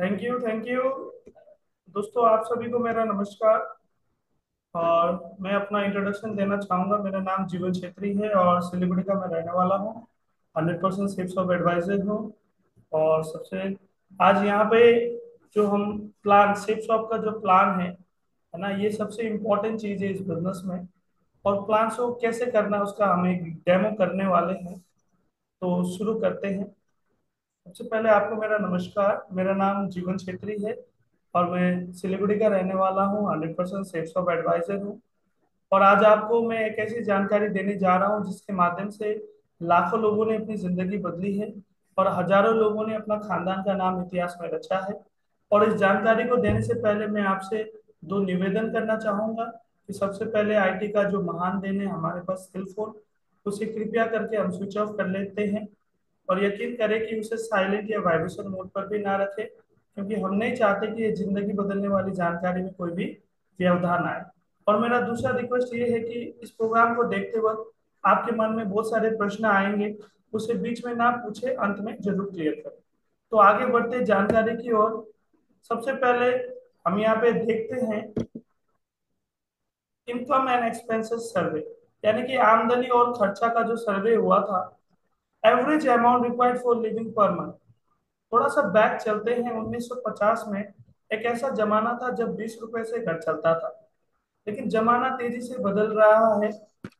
Thank you thank you दोस्तों, आप सभी को मेरा नमस्कार। और मैं अपना इंट्रोडक्शन देना चाहूँगा। मेरा नाम जीवन छेत्री है और सिलीगुड़ी का मैं रहने वाला हूँ। Hundred percent Safe Shop advisor हूँ। और सबसे, आज यहाँ पे जो हम प्लान सेफ्स ऑफ़ का जो प्लान है है ना, ये सबसे इम्पोर्टेंट चीज़ है इस बिज़नेस में। और प्लान को कैसे करना है उसका हम एक डेमो करने वाले हैं। तो शुरू करते हैं। सबसे पहले आपको मेरा नमस्कार। मेरा नाम जीवन छेत्री है और मैं सिलीगुड़ी का रहने वाला हूँ, hundred percent Safe Shop advisor हूँ। और आज आपको मैं एक ऐसी जानकारी देने जा रहा हूँ जिसके माध्यम से लाखों लोगों ने अपनी ज़िंदगी बदली है और हज़ारों लोगों ने अपना खानदान का नाम इतिहास में रचा है। और इस जानकारी को देने से पहले मैं आपसे दो निवेदन करना चाहूँगा कि सबसे पहले आईटी का जो महान दिन है हमारे पास सेल फ़ोन, उसे कृपया करके हम स्विच ऑफ़ कर लेते हैं। और यकीन करें कि उसे साइलेंट या वाइब्रेशन मोड पर भी ना रखें, क्योंकि हम नहीं चाहते कि ये ज़िंदगी बदलने वाली जानकारी में कोई भी व्यवधान आए। और मेरा दूसरा रिक्वेस्ट ये है कि इस प्रोग्राम को देखते वक्त आपके मन में बहुत सारे प्रश्न आएँगे, उसे बीच में ना पूछे, अंत में ज़रूर क्लियर करें। तो आगे बढ़ते जानकारी की ओर। सबसे पहले हम यहाँ पे देखते हैं इनकम एंड एक्सपेंसेस सर्वे यानी कि आमदनी और खर्चा का जो सर्वे हुआ था average amount required for living per month थोड़ा सा बैक चलते हैं 1950 में। एक ऐसा जमाना था जब बीस रुपए से घर चलता था। लेकिन जमाना तेज़ी से बदल रहा है।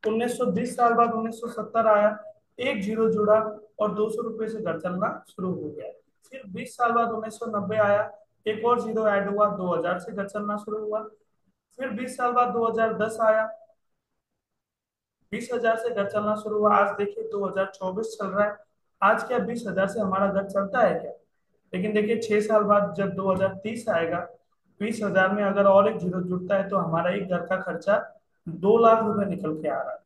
1920 साल बाद 1970 आया, एक ज़ीरो जुड़ा और दो सौ रुपये से घर चलना शुरू हो गया। फिर 20 साल बाद 1990 आया, एक और ज़ीरो ऐड हुआ 2000 से घर चलना शुरू हुआ। फिर 20 साल बाद 2010 आया बीस हज़ार से घर चलना शुरू हुआ। आज देखिए 2024 चल रहा है। आज क्या बीस हज़ार से हमारा घर चलता है क्या? लेकिन देखिए, छह साल बाद जब 2030 आएगा, बीस हज़ार में अगर और एक ज़ीरो जुड़ता है तो हमारा एक घर का खर्चा दो लाख रुपए निकल के आ रहा है।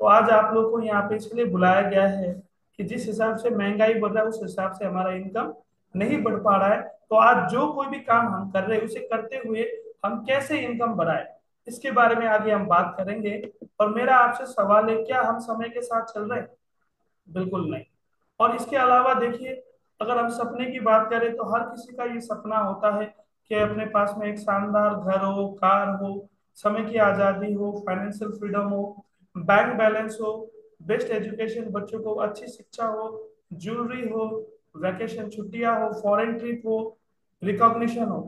तो आज आप लोग को यहाँ पे इसलिए बुलाया गया है कि जिस हिसाब से महँगाई बढ़ रहा है, उस हिसाब से हमारा इनकम नहीं बढ़ पा रहा है। तो आज जो कोई भी काम हम कर रहे हैं, उसे करते हुए हम कैसे इनकम बढ़ाए? इसके बारे में आगे हम बात करेंगे। और मेरा आपसे सवाल है, क्या हम समय के साथ चल रहे बिल्कुल नहीं। और इसके अलावा देखिए, अगर हम सपने की बात करें तो हर किसी का ये सपना होता है कि अपने पास में एक शानदार घर हो, कार हो, समय की आज़ादी हो फाइनेंशियल फ्रीडम हो बैंक बैलेंस हो बेस्ट एजुकेशन बच्चों को अच्छी शिक्षा हो ज्वेलरी हो वैकेशन छुट्टियाँ हो फॉरेन ट्रिप हो रिकॉग्निशन हो।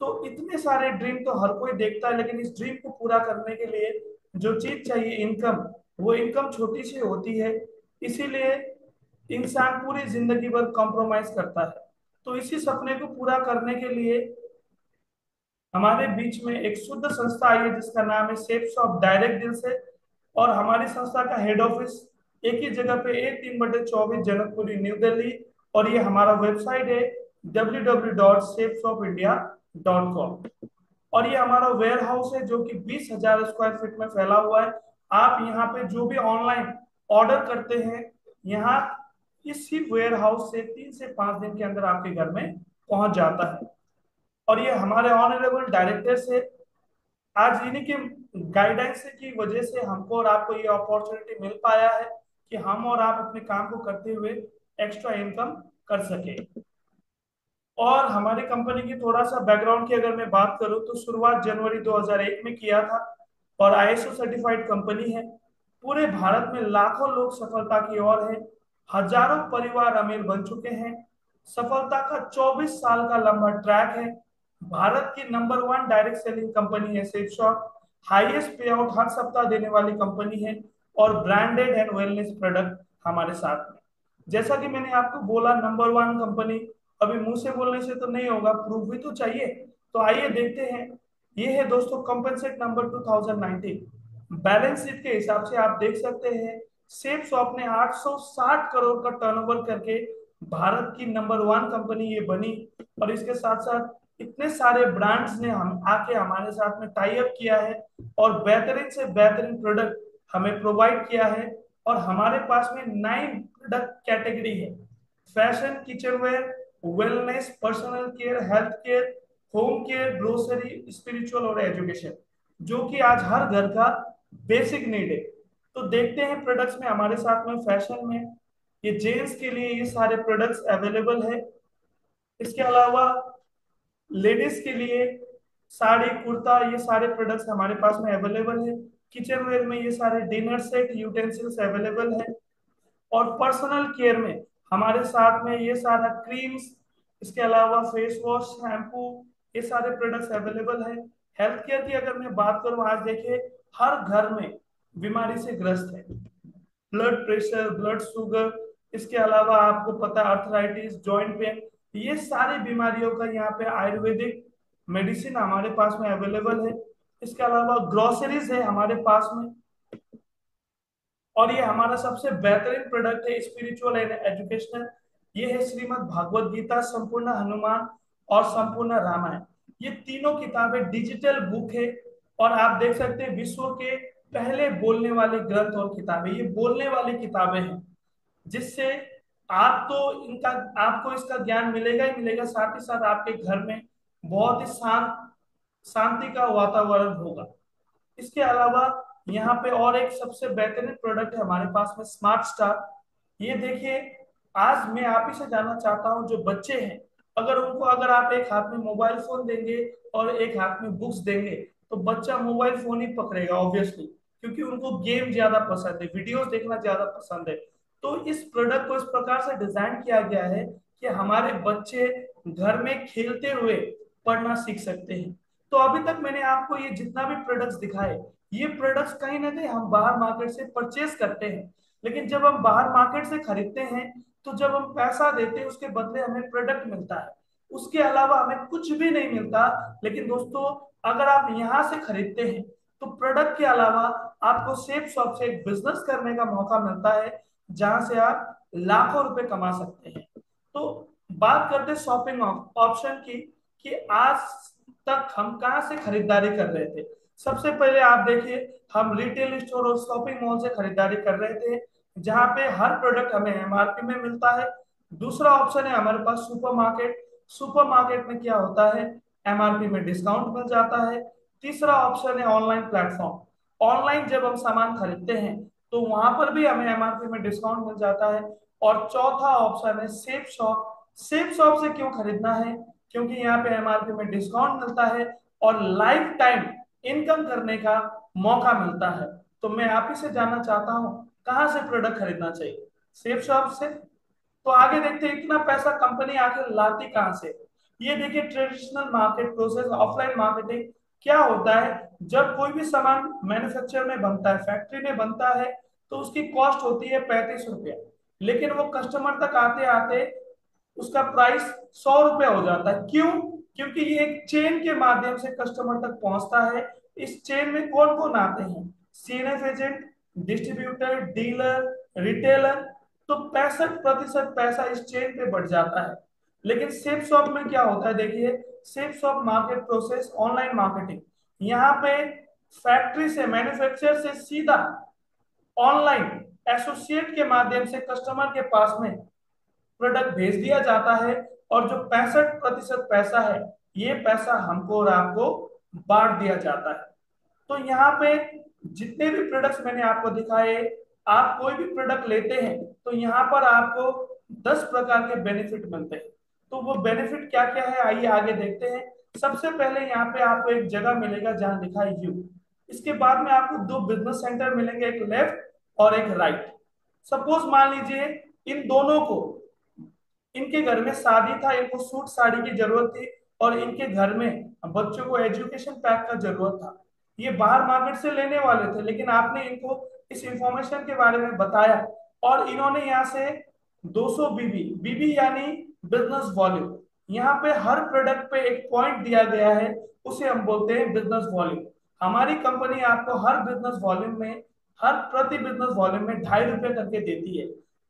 तो इतने सारे ड्रीम तो हर कोई देखता है, लेकिन इस ड्रीम को पूरा करने के लिए जो चीज़ चाहिए इनकम वो इनकम छोटी सी होती है, इसीलिए इंसान पूरी ज़िंदगी भर कॉम्प्रोमाइज करता है। तो इसी सपने को पूरा करने के लिए हमारे बीच में एक शुद्ध संस्था आई है, जिसका नाम है सेफ्स ऑफ़ डायरेक्ट डील से, और हमारी संस्था का हेड ऑफ़िस एक ही जगह पे एक तीन बटे चौबीस जनकपुरी, न्यू दिल्ली, और ये हमारा वेबसाइट है W W dot Safe Shop India dot com और ये हमारा वेयर हाउस है जो कि बीस हज़ार स्क्वायर फीट में फैला हुआ है। आप यहाँ पे जो भी ऑनलाइन ऑर्डर करते हैं, यहाँ इसी वेयर हाउस से तीन से पाँच दिन के अंदर आपके घर में पहुँच जाता है। और ये हमारे ऑनरेबल डायरेक्टर से आज इन्हीं के गाइडेंस की वजह से हमको और आपको ये अपॉर्चुनिटी मिल पाया है कि हम और आप अपने काम को करते हुए एक्स्ट्रा इनकम कर सके। और हमारी कंपनी की थोड़ा सा बैकग्राउंड की अगर मैं बात करूँ तो शुरुआत जनवरी 2001 में किया था और आईएसओ सर्टिफाइड कंपनी है। पूरे भारत में लाखों लोग सफलता की ओर है। हज़ारों परिवार अमीर बन चुके हैं। सफलता का 24 साल का लंबा ट्रैक है। भारत की number one direct selling company है Safe Shop highest payout हर सप्ताह देने वाली कंपनी है और ब्रांडेड एंड वेलनेस प्रोडक्ट हमारे साथ में। जैसा कि मैंने आपको बोला नंबर वन कंपनी अभी मुँह से बोलने से तो नहीं होगा प्रूफ भी तो चाहिए। तो आइए देखते हैं। ये है दोस्तों कंपनसेट नंबर 2019 बैलेंस शीट के हिसाब से आप देख सकते हैं सेफ़ शॉप ने 860 करोड़ का टर्नओवर करके भारत की नंबर वन कंपनी ये बनी। और इसके साथ साथ इतने सारे ब्रांड्स ने हम, आके हमारे साथ में टाई अप किया है और बेहतरीन से बेहतरीन प्रोडक्ट हमें प्रोवाइड किया है। और हमारे पास में नाइन प्रोडक्ट कैटेगरी है। Fashion kitchen wellness personal care health care home care grocery spiritual और एजुकेशन जो कि आज हर घर का बेसिक नीड है। तो देखते हैं प्रोडक्ट्स में, हमारे साथ में फ़ैशन में, ये जेंट्स के लिए ये सारे प्रोडक्ट्स अवेलेबल है। इसके अलावा लेडीज़ के लिए साड़ी, कुर्ता, ये सारे प्रोडक्ट्स हमारे पास में अवेलेबल है। किचन वेयर में ये सारे डिनर सेट यूटेंसिल्स अवेलेबल है। और पर्सनल केयर में हमारे साथ में ये सारा क्रीम्स इसके अलावा फेस वॉश शैम्पू ये सारे प्रोडक्ट्स अवेलेबल है। हेल्थ केयर की अगर मैं बात करूँ, आज देखिए, हर घर में बीमारी से ग्रस्त है। ब्लड प्रेशर ब्लड शुगर इसके अलावा आपको पता अर्थराइटिस जॉइंट पेन ये सारी बीमारियों का यहाँ पे आयुर्वेदिक मेडिसिन हमारे पास में अवेलेबल है। इसके अलावा ग्रोसरीज है हमारे पास में। और ये हमारा सबसे बेहतरीन प्रोडक्ट है स्पिरिचुअल एंड एजुकेशनल ये है श्रीमद भागवत गीता, संपूर्ण हनुमान और संपूर्ण रामायण। ये तीनों किताबें डिजिटल बुक है और आप देख सकते हैं विश्व के पहले बोलने वाले ग्रंथ और किताबें। ये बोलने वाली किताबें हैं, जिससे आप तो इनका, आपको इसका ज्ञान मिलेगा ही मिलेगा। साथ ही साथ आपके घर में बहुत ही शांत, शांति का वातावरण होगा। इसके अलावा यहाँ पे और एक सबसे बेहतरीन प्रोडक्ट है हमारे पास में स्मार्ट स्टार ये देखिए, आज मैं आप ही से जानना चाहता हूँ, जो बच्चे हैं, अगर उनको, अगर आप एक हाथ में मोबाइल फ़ोन देंगे और एक हाथ में बुक्स देंगे तो बच्चा मोबाइल फ़ोन ही पकड़ेगा ऑब्वियसली क्योंकि उनको गेम ज़्यादा पसंद है वीडियोस देखना ज़्यादा पसंद है। तो इस प्रोडक्ट को इस प्रकार से डिज़ाइन किया गया है कि हमारे बच्चे घर में खेलते हुए पढ़ना सीख सकते हैं। तो अभी तक मैंने आपको ये जितना भी प्रोडक्ट्स दिखाए, ये प्रोडक्ट्स कहीं ना कहीं हम बाहर मार्केट से परचेज करते हैं। लेकिन जब हम बाहर मार्केट से खरीदते हैं तो जब हम पैसा देते हैं, उसके बदले हमें प्रोडक्ट मिलता है। उसके अलावा हमें कुछ भी नहीं मिलता। लेकिन दोस्तों, अगर आप यहाँ से खरीदते हैं तो प्रोडक्ट के अलावा आपको सेफ़ शॉप से एक बिज़नेस करने का मौका मिलता है, जहाँ से आप लाखों रुपए कमा सकते हैं। तो बात करते शॉपिंग ऑप्शन की, कि आज तक हम कहाँ से खरीदारी कर रहे थे? सबसे पहले आप देखिए, हम रिटेल स्टोर और शॉपिंग मॉल से खरीदारी कर रहे थे, जहाँ पे हर प्रोडक्ट हमें एमआरपी में मिलता है। दूसरा ऑप्शन है हमारे पास सुपर मार्केट सुपर मार्केट में क्या होता है? एमआरपी में डिस्काउंट मिल जाता है। तीसरा ऑप्शन है ऑनलाइन प्लेटफॉर्म ऑनलाइन जब हम सामान खरीदते हैं तो वहाँ पर भी हमें एमआरपी में डिस्काउंट मिल जाता है। और चौथा ऑप्शन है सेफ़ शॉप सेफ़ शॉप से क्यों खरीदना है? क्योंकि यहाँ पे एमआरपी में डिस्काउंट मिलता है और लाइफ टाइम इनकम करने का मौका मिलता है। तो मैं आप ही से जानना चाहता हूँ, कहाँ से प्रोडक्ट खरीदना चाहिए? सेफ़ शॉप से? तो आगे देखते हैं, इतना पैसा कंपनी आखिर लाती कहाँ से? ये देखिए traditional market process offline marketing क्या होता है? जब कोई भी सामान मैन्युफैक्चर में बनता है फैक्ट्री में बनता है तो उसकी कॉस्ट होती है पैंतीस रुपया। लेकिन वो कस्टमर तक आते आते उसका प्राइस सौ रुपया हो जाता है। क्यों? क्योंकि ये एक चेन के माध्यम से कस्टमर तक पहुँचता है। इस चेन में कौन कौन आते हैं? CNF agent distributor dealer retailer तो पैंसठ प्रतिशत पैसा इस चेन पे बढ़ जाता है। लेकिन सेफ़ शॉप में क्या होता है? देखिए Safe Shop market process online marketing यहाँ पे फैक्ट्री से मैन्युफैक्चर से सीधा ऑनलाइन एसोसिएट के माध्यम से कस्टमर के पास में प्रोडक्ट भेज दिया जाता है और जो पैंसठ प्रतिशत पैसा है, ये पैसा हमको और आपको बांट दिया जाता है। तो यहाँ पे जितने भी प्रोडक्ट्स मैंने आपको दिखाए, आप कोई भी प्रोडक्ट लेते हैं तो यहाँ पर आपको दस प्रकार के बेनिफिट मिलते हैं। तो वो बेनिफिट क्या क्या है, आइए आगे देखते हैं। सबसे पहले यहाँ पे आपको एक जगह मिलेगा जहाँ लिखा है यू। इसके बाद में आपको दो बिज़नेस सेंटर मिलेंगे, एक लेफ़्ट और एक राइट सपोज़ मान लीजिए इन दोनों को इनके घर में शादी था, इनको सूट साड़ी की ज़रूरत थी और इनके घर में बच्चों को एजुकेशन पैक का ज़रूरत था। ये बाहर मार्केट से लेने वाले थे, लेकिन आपने इनको इस इंफॉर्मेशन के बारे में बताया और इन्होंने यहाँ से 200 बीबी बीबी यानी बिज़नेस वॉल्यूम यहाँ पे हर प्रोडक्ट पे एक पॉइंट दिया गया है, उसे हम बोलते हैं बिज़नेस वॉल्यूम हमारी कंपनी आपको हर बिज़नेस वॉल्यूम में, हर प्रति बिज़नेस वॉल्यूम में ढाई रुपए करके देती है।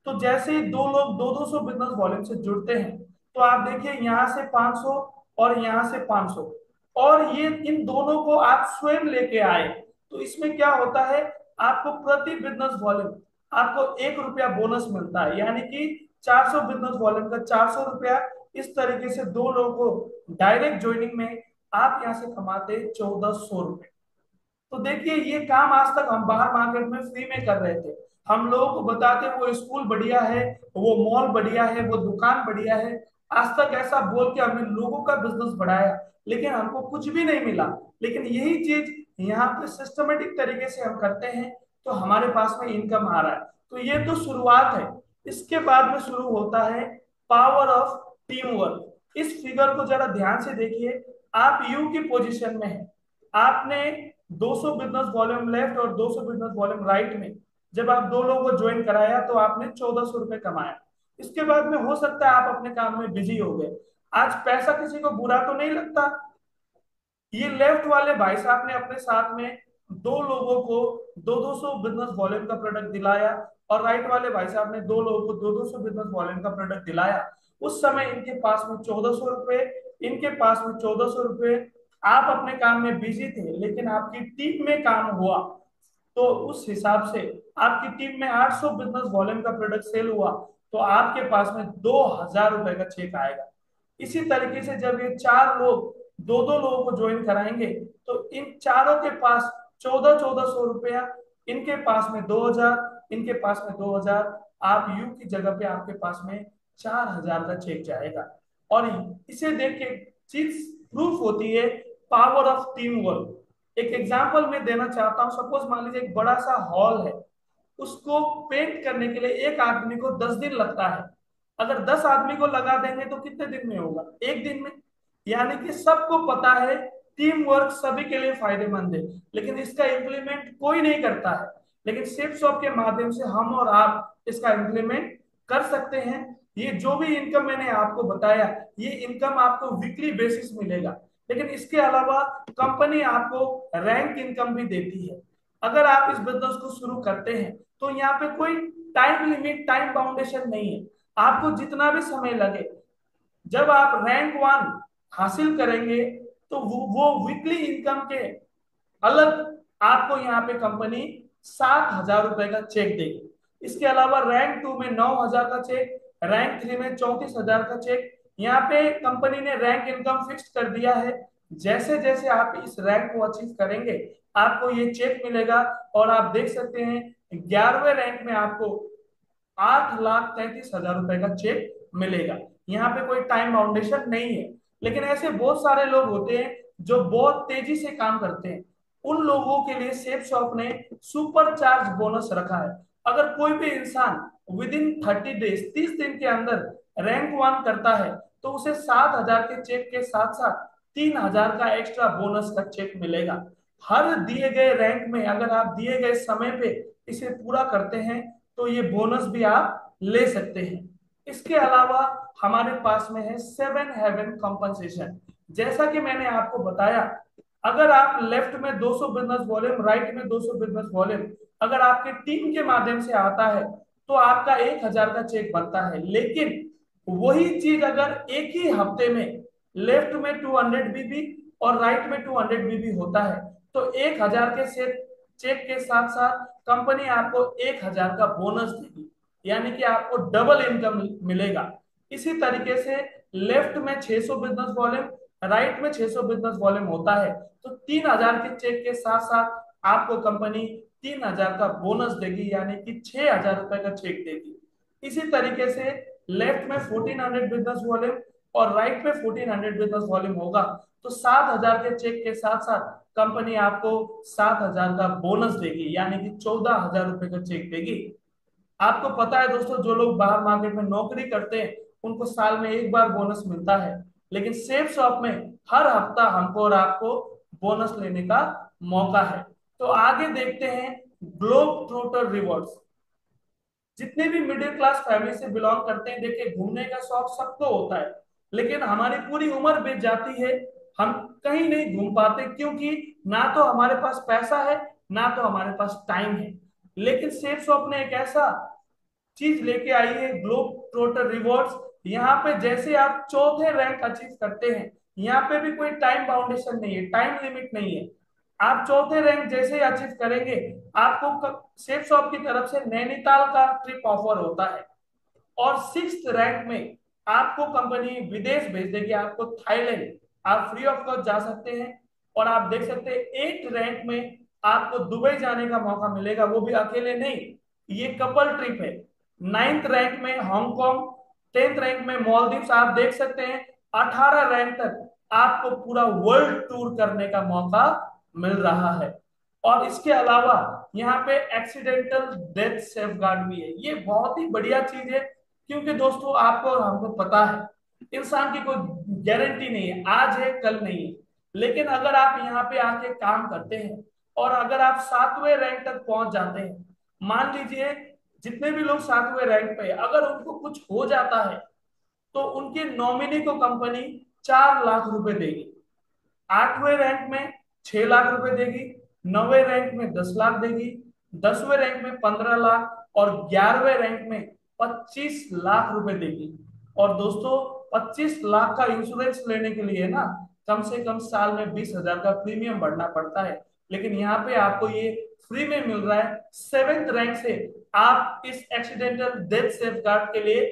तो जैसे ही दो लोग दो दो सौ बिज़नेस वॉल्यूम से जुड़ते हैं तो आप देखिए यहाँ से 500 और यहाँ से 500 और ये इन दोनों को आप स्वयं लेके आए। तो इसमें क्या होता है, आपको प्रति बिज़नेस वॉल्यूम आपको एक रुपया बोनस मिलता है। यानी कि 400 बिज़नेस वॉल्यूम का 400 रुपया इस तरीके से दो लोगों को डायरेक्ट ज्वाइनिंग में आप यहाँ से कमाते चौदह सौ रुपए तो देखिए ये काम आज तक हम बाहर मार्केट में फ्री में कर रहे थे। हम लोगों को बताते वो स्कूल बढ़िया है, वो मॉल बढ़िया है, वो दुकान बढ़िया है। आज तक ऐसा बोल के हमने लोगों का बिज़नेस बढ़ाया, लेकिन हमको कुछ भी नहीं मिला। लेकिन यही चीज़ यहाँ पे सिस्टमेटिक तरीके से हम करते हैं तो हमारे पास में इनकम आ रहा है। तो ये तो शुरुआत है। इसके बाद में शुरू होता है पावर ऑफ़ टीम वर्क इस फिगर को जरा ध्यान से देखिए। आप यू की पोजीशन में है। आपने 200 बिज़नेस वॉल्यूम लेफ़्ट और 200 बिज़नेस वॉल्यूम राइट में। जब आप दो लोगों को ज्वाइन कराया तो आपने चौदह सौ रुपए कमाया। इसके बाद में हो सकता है आप अपने काम में बिज़ी हो गए। आज पैसा किसी को बुरा तो नहीं लगता। ये लेफ़्ट वाले भाई साहब ने अपने साथ में दो लोगों को दो दो सौ बिज़नेस वॉल्यूम का प्रोडक्ट दिलाया और राइट वाले भाई साहब ने दो लोगों को दो दो सौ बिज़नेस वॉल्यूम का प्रोडक्ट दिलाया। उस समय इनके पास में चौदह सौ रुपए, इनके पास में चौदह सौ रुपए। आप अपने काम में बिज़ी थे, लेकिन आपकी टीम में काम हुआ। तो उस हिसाब से आपकी टीम में 800 बिज़नेस वॉल्यूम का प्रोडक्ट सेल हुआ तो आपके पास में दो हज़ार रुपए का चेक आएगा। इसी तरीके से जब ये चार लोग दो दो लोगों को ज्वाइन कराएँगे तो इन चारों के पास चौदह चौदह सौ रुपया, इनके पास में दो हज़ार, इनके पास में दो हज़ार, आप यू की जगह पे आपके पास में चार हज़ार का चेक जाएगा। और इसे देख के चीज़ प्रूफ होती है पावर ऑफ़ टीम वर्क एक एग्ज़ाम्पल मैं देना चाहता हूँ। सपोज़ मान लीजिए एक बड़ा सा हॉल है। उसको पेंट करने के लिए एक आदमी को दस दिन लगता है। अगर दस आदमी को लगा देंगे तो कितने दिन में होगा? एक दिन में। यानी कि सबको पता है टीम वर्क सभी के लिए फ़ायदेमंद है। लेकिन इसका इम्प्लीमेंट कोई नहीं करता है। लेकिन सेफ़ शॉप के माध्यम से हम और आप इसका इम्प्लीमेंट कर सकते हैं। ये जो भी इनकम मैंने आपको बताया, ये इनकम आपको वीकली बेसिस मिलेगा। लेकिन इसके अलावा कंपनी आपको रैंक इनकम भी देती है। अगर आप इस बिज़नेस को शुरू करते हैं तो यहाँ पे कोई टाइम लिमिट टाइम बाउंडेशन नहीं है। आपको जितना भी समय लगे जब आप रैंक वन हासिल करेंगे तो वो, वो वीकली इनकम के अलग आपको यहाँ पे कंपनी सात हज़ार रुपए का चेक देगी। इसके अलावा रैंक टू में नौ हज़ार का चेक रैंक थ्री में चौतीस हज़ार का चेक यहाँ पे कंपनी ने रैंक इनकम फिक्स कर दिया है। जैसे जैसे आप इस रैंक को अचीव करेंगे, आपको ये चेक मिलेगा और आप देख सकते हैं, ग्यारहवें रैंक में आपको आठ लाख तैतीस हज़ार रुपए का चेक मिलेगा। यहाँ पे कोई टाइम बाउंडेशन नहीं है। लेकिन ऐसे बहुत सारे लोग होते हैं जो बहुत तेज़ी से काम करते हैं। उन लोगों के लिए सेफ़ शॉप ने सुपर चार्ज बोनस रखा है। अगर कोई भी इंसान विद इन थर्टी डेज़ तीस दिन के अंदर रैंक वन करता है तो उसे सात हज़ार के चेक के साथ साथ तीन हज़ार का एक्स्ट्रा बोनस का चेक मिलेगा। हर दिए गए रैंक में अगर आप दिए गए समय पे इसे पूरा करते हैं तो ये बोनस भी आप ले सकते हैं। इसके अलावा हमारे पास में है सेवन हेवन कॉम्पनसेशन जैसा कि मैंने आपको बताया, अगर आप लेफ़्ट में 200 बिज़नेस वॉल्यूम, राइट में 200 बिज़नेस वॉल्यूम अगर आपके टीम के माध्यम से आता है तो आपका एक हज़ार का चेक बनता है। लेकिन वही चीज़ अगर एक ही हफ़्ते में लेफ़्ट में 200 बीबी और राइट में 200 बीबी होता है तो एक हज़ार के सेट चेक के साथ साथ कंपनी आपको एक हज़ार का बोनस देगी। यानी कि आपको डबल इनकम मिलेगा। इसी तरीके से लेफ़्ट में 600 बिज़नेस वॉल्यूम राइट में 600 बिज़नेस वॉल्यूम होता है तो 3000 के चेक के साथ साथ आपको कंपनी 3000 का बोनस देगी, यानी कि 6000 रुपए का चेक देगी। इसी तरीके से लेफ़्ट में 1400 बिज़नेस वॉल्यूम और राइट में 1400 बिज़नेस वॉल्यूम होगा। तो 7000 के चेक के साथ साथ कंपनी आपको 7000 का बोनस देगी, यानी कि 14000 रुपए का चेक देगी। आपको पता है दोस्तों, जो लोग बाहर मार्केट में नौकरी करते हैं, उनको साल में एक बार बोनस मिलता है। लेकिन सेफ़ शॉप में हर हफ़्ता हमको और आपको बोनस लेने का मौका है। तो आगे देखते हैं ग्लोब ट्रूटर रिवॉर्ड्स जितने भी मिडिल क्लास फैमिली से बिलोंग करते हैं, देखिए, घूमने का शौक सबको होता है, लेकिन हमारी पूरी उम्र बीत जाती है, हम कहीं नहीं घूम पाते, क्योंकि ना तो हमारे पास पैसा है, ना तो हमारे पास टाइम है। लेकिन सेफ़ शॉप ने एक ऐसा चीज़ लेके आई है ग्लोब ट्रोटर रिवॉर्ड्स यहाँ पे जैसे आप चौथे रैंक अचीव करते हैं, यहाँ पे भी कोई टाइम बाउंडेशन नहीं है टाइम लिमिट नहीं है। आप चौथे रैंक जैसे ही अचीव करेंगे, आपको सेफ़ शॉप की तरफ़ से नैनीताल का ट्रिप ऑफ़र होता है। और सिक्स रैंक में आपको कंपनी विदेश भेज देगी, आपको थाईलैंड आप फ्री ऑफ़ कॉस्ट जा सकते हैं। और आप देख सकते हैं एट रैंक में आपको दुबई जाने का मौका मिलेगा, वो भी अकेले नहीं, ये कपल ट्रिप है। नाइन्थ रैंक में हांगकांग टेंथ रैंक में मॉलदीव्स आप देख सकते हैं, अठारह रैंक तक आपको पूरा वर्ल्ड टूर करने का मौका मिल रहा है। और इसके अलावा यहाँ पे एक्सीडेंटल डेथ सेफ़ भी है। ये बहुत ही बढ़िया चीज़ है, क्योंकि दोस्तों आपको और हमको पता है, इंसान की कोई गारंटी नहीं है। आज है, कल नहीं है। लेकिन अगर आप यहाँ पे आके काम करते हैं और अगर आप सातवें रैंक तक पहुँच जाते हैं, मान लीजिए जितने भी लोग सातवें रैंक पे अगर उनको कुछ हो जाता है तो उनके नॉमिनी को कंपनी चार लाख रुपए देगी। आठवें रैंक में छह लाख रुपए देगी, नौवे रैंक में दस लाख देगी, दसवें रैंक में पंद्रह लाख और ग्यारहवें रैंक में पच्चीस लाख रुपए देगी। और दोस्तों, पच्चीस लाख का इंश्योरेंस लेने के लिए ना, कम से कम साल में बीस हज़ार का प्रीमियम बढ़ना पड़ता है। लेकिन यहाँ पे आपको ये फ्री में मिल रहा है। सेवेंथ रैंक से आप इस एक्सीडेंटल डेथ सेफ़ गार्ड के लिए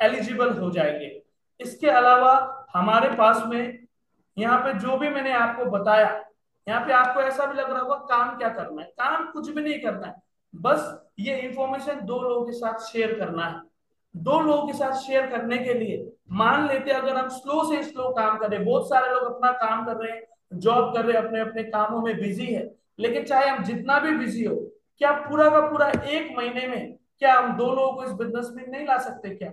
एलिजिबल हो जाएँगे। इसके अलावा हमारे पास में यहाँ पे जो भी मैंने आपको बताया यहाँ पे आपको ऐसा भी लग रहा होगा, काम क्या करना है? काम कुछ भी नहीं करना है। बस ये इंफॉर्मेशन दो लोगों के साथ शेयर करना है। दो लोगों के साथ शेयर करने के लिए मान लेते अगर हम स्लो से स्लो काम करें बहुत सारे लोग अपना काम कर रहे हैं जॉब कर रहे हैं, अपने अपने कामों में बिज़ी है। लेकिन चाहे हम जितना भी बिज़ी हो, क्या पूरा का पूरा एक महीने में क्या हम दो लोगों को इस बिज़नेस में नहीं ला सकते क्या?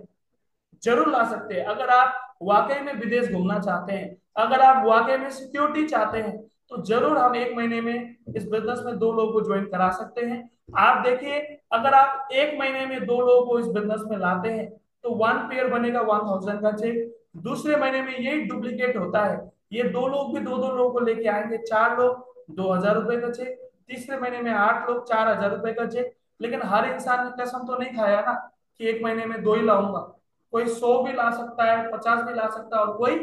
ज़रूर ला सकते हैं। अगर आप वाकई में विदेश घूमना चाहते हैं, अगर आप वाकई में सिक्योरिटी चाहते हैं तो ज़रूर हम एक महीने में इस बिज़नेस में दो लोगों को ज्वाइन करा सकते हैं। आप देखिए, अगर आप एक महीने में दो लोगों को इस बिज़नेस में लाते हैं तो वन पेयर बनेगा वन थाउज़ेंड का चेक दूसरे महीने में यही डुप्लीकेट होता है। ये दो लोग भी दो दो लोगों को लेके आएँगे, चार लोग, दो हज़ार रुपए का चेक तीसरे महीने में आठ लोग, चार हज़ार रुपए का चेक लेकिन हर इंसान ने कसम तो नहीं खाया ना कि एक महीने में दो ही लाऊँगा। कोई सौ भी ला सकता है, पचास भी ला सकता है और कोई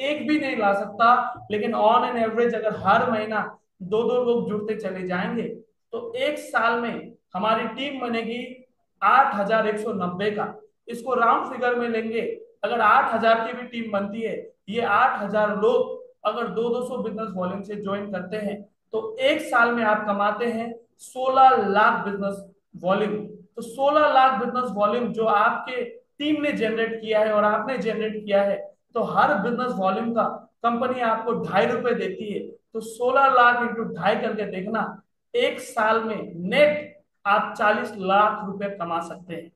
एक भी नहीं ला सकता, लेकिन ऑन एन एवरेज अगर हर महीना दो दो लोग जुड़ते चले जाएँगे तो एक साल में हमारी टीम बनेगी आठ हज़ार एक सौ नब्बे का। इसको राउंड फिगर में लेंगे, अगर आठ हज़ार की भी टीम बनती है, ये आठ हज़ार लोग अगर दो दो सौ बिज़नेस वॉल्यूम से ज्वाइन करते हैं तो एक साल में आप कमाते हैं सोलह लाख बिज़नेस वॉल्यूम तो सोलह लाख बिज़नेस वॉल्यूम जो आपके टीम ने जनरेट किया है और आपने जनरेट किया है तो हर बिज़नेस वॉल्यूम का कंपनी आपको ढाई रुपए देती है। तो 16 लाख इंटू ढाई करके देखना, एक साल में नेट आप 40 लाख रुपए कमा सकते हैं।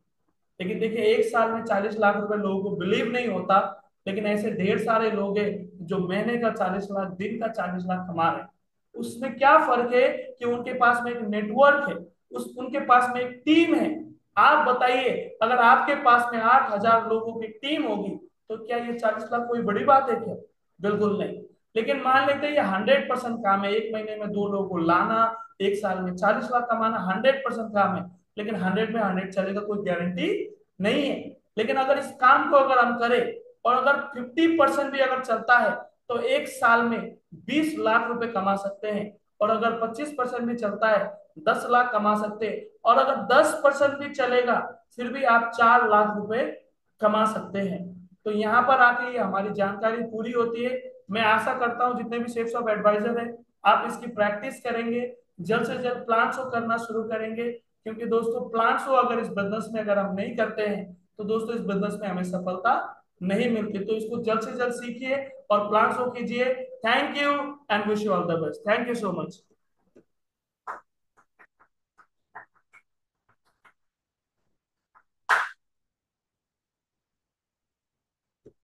लेकिन देखिए, एक साल में 40 लाख रुपए लोगों को बिलीव नहीं होता, लेकिन ऐसे ढेर सारे लोग हैं जो महीने का 40 लाख, दिन का 40 लाख कमा रहे हैं। उसमें क्या फ़र्क है कि उनके पास में एक नेटवर्क है, उस, उनके पास में एक टीम है। आप बताइए, अगर आपके पास में आठ हज़ार लोगों की टीम होगी तो क्या ये चालीस लाख कोई बड़ी बात है क्या? बिल्कुल नहीं। लेकिन मान लेते हैं ये हंड्रेड परसेंट काम है। एक महीने में दो लोगों को लाना, एक साल में चालीस लाख कमाना हंड्रेड परसेंट काम है। लेकिन हंड्रेड में हंड्रेड चलेगा कोई गारंटी नहीं है। लेकिन अगर इस काम को अगर हम करें और अगर फिफ्टी परसेंट भी अगर चलता है तो एक साल में बीस लाख रुपए कमा सकते हैं। और अगर पच्चीस परसेंट भी चलता है, दस लाख कमा सकते हैं। और अगर दस परसेंट भी चलेगा, फिर भी आप चार लाख रुपए कमा सकते हैं। तो यहाँ पर आके ये हमारी जानकारी पूरी होती है। मैं आशा करता हूँ जितने भी सेफ्स ऑफ़ एडवाइजर है, आप इसकी प्रैक्टिस करेंगे, जल्द से जल्द प्लान शो करना शुरू करेंगे, क्योंकि दोस्तों प्लान शो अगर इस बिज़नेस में अगर हम नहीं करते हैं तो दोस्तों इस बिज़नेस में हमें सफलता नहीं मिलती। तो इसको जल्द से जल्द सीखिए और प्लान शो कीजिए। Thank you and wish you all the best thank you so much